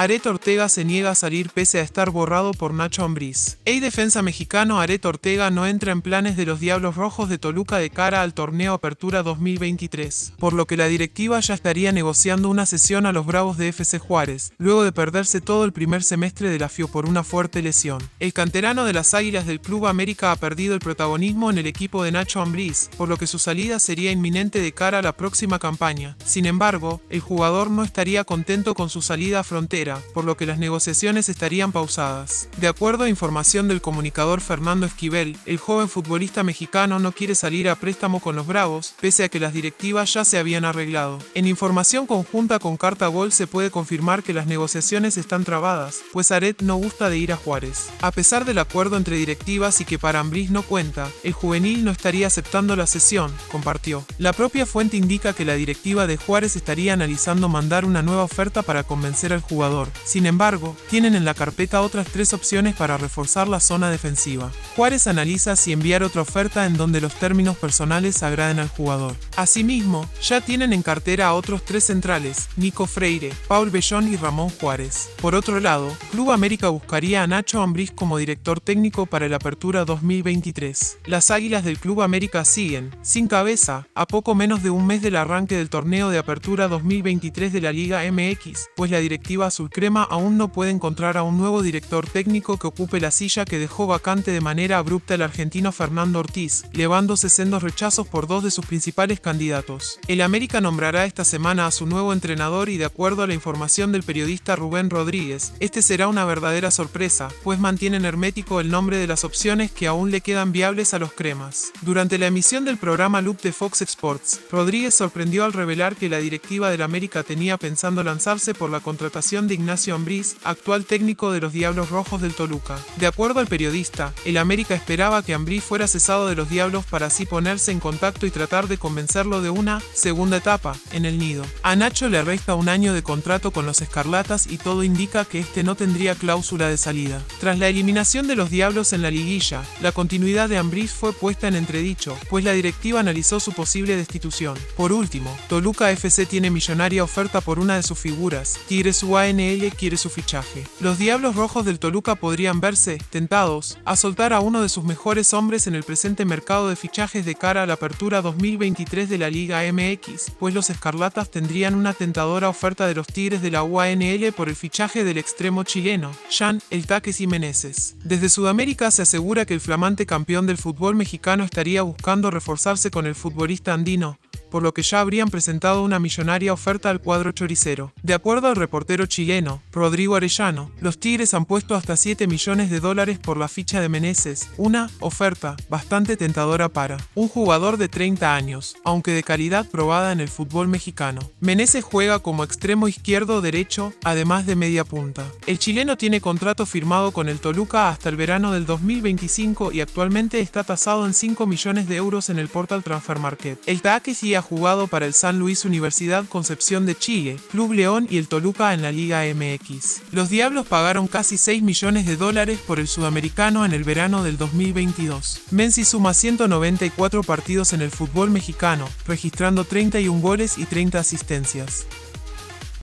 Aret Ortega se niega a salir pese a estar borrado por Nacho Ambriz. El defensa mexicano Aret Ortega no entra en planes de los Diablos Rojos de Toluca de cara al torneo Apertura 2023, por lo que la directiva ya estaría negociando una sesión a los Bravos de FC Juárez, luego de perderse todo el primer semestre de la FIO por una fuerte lesión. El canterano de las Águilas del Club América ha perdido el protagonismo en el equipo de Nacho Ambriz, por lo que su salida sería inminente de cara a la próxima campaña. Sin embargo, el jugador no estaría contento con su salida a frontera por lo que las negociaciones estarían pausadas. De acuerdo a información del comunicador Fernando Esquivel, el joven futbolista mexicano no quiere salir a préstamo con los Bravos, pese a que las directivas ya se habían arreglado. En información conjunta con Carta Gol se puede confirmar que las negociaciones están trabadas, pues Aret no gusta de ir a Juárez. A pesar del acuerdo entre directivas y que para Ambriz no cuenta, el juvenil no estaría aceptando la sesión, compartió. La propia fuente indica que la directiva de Juárez estaría analizando mandar una nueva oferta para convencer al jugador sin embargo, tienen en la carpeta otras tres opciones para reforzar la zona defensiva. Juárez analiza si enviar otra oferta en donde los términos personales agraden al jugador. Asimismo, ya tienen en cartera a otros tres centrales, Nico Freire, Paul Bellón y Ramón Juárez. Por otro lado, Club América buscaría a Nacho Ambriz como director técnico para la apertura 2023. Las Águilas del Club América siguen, sin cabeza, a poco menos de un mes del arranque del torneo de apertura 2023 de la Liga MX, pues la directiva azul Crema aún no puede encontrar a un nuevo director técnico que ocupe la silla que dejó vacante de manera abrupta el argentino Fernando Ortiz, llevándose sendos rechazos por dos de sus principales candidatos. El América nombrará esta semana a su nuevo entrenador y de acuerdo a la información del periodista Rubén Rodríguez, este será una verdadera sorpresa, pues mantienen hermético el nombre de las opciones que aún le quedan viables a los cremas. Durante la emisión del programa Loop de Fox Sports, Rodríguez sorprendió al revelar que la directiva del América tenía pensando lanzarse por la contratación de Ignacio Ambriz, actual técnico de los Diablos Rojos del Toluca. De acuerdo al periodista, el América esperaba que Ambriz fuera cesado de los Diablos para así ponerse en contacto y tratar de convencerlo de una segunda etapa en el nido. A Nacho le resta un año de contrato con los Escarlatas y todo indica que este no tendría cláusula de salida. Tras la eliminación de los Diablos en la liguilla, la continuidad de Ambriz fue puesta en entredicho, pues la directiva analizó su posible destitución. Por último, Toluca FC tiene millonaria oferta por una de sus figuras, Tigres UAN quiere su fichaje. Los Diablos Rojos del Toluca podrían verse tentados a soltar a uno de sus mejores hombres en el presente mercado de fichajes de cara a la apertura 2023 de la Liga MX, pues los Escarlatas tendrían una tentadora oferta de los Tigres de la UANL por el fichaje del extremo chileno, Jan El Taques Jiménez. Desde Sudamérica se asegura que el flamante campeón del fútbol mexicano estaría buscando reforzarse con el futbolista andino, por lo que ya habrían presentado una millonaria oferta al cuadro choricero. De acuerdo al reportero chileno, Rodrigo Arellano, los Tigres han puesto hasta 7 millones de dólares por la ficha de Meneses, una oferta bastante tentadora para un jugador de 30 años, aunque de calidad probada en el fútbol mexicano. Meneses juega como extremo izquierdo derecho, además de media punta. El chileno tiene contrato firmado con el Toluca hasta el verano del 2025 y actualmente está tasado en 5 millones de euros en el Portal Transfer Market. El y ha jugado para el San Luis Universidad Concepción de Chile, Club León y el Toluca en la Liga MX. Los Diablos pagaron casi 6 millones de dólares por el sudamericano en el verano del 2022. Menzi suma 194 partidos en el fútbol mexicano, registrando 31 goles y 30 asistencias.